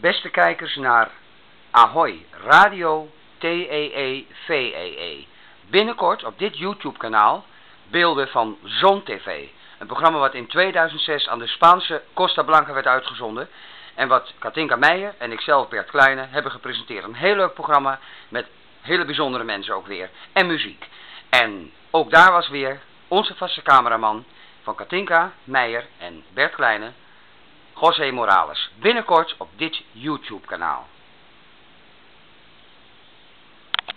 beste kijkers naar Ahoy Radio T-E-E-V-E-E. Binnenkort op dit YouTube kanaal beelden van Zon TV. Een programma wat in 2006 aan de Spaanse Costa Blanca werd uitgezonden. En wat Katinka Meijer en ikzelf Bert Kleine hebben gepresenteerd. Een heel leuk programma met hele bijzondere mensen ook weer. En muziek. En ook daar was weer onze vaste cameraman van Katinka Meijer en Bert Kleine, José Morales. Binnenkort op dit YouTube kanaal.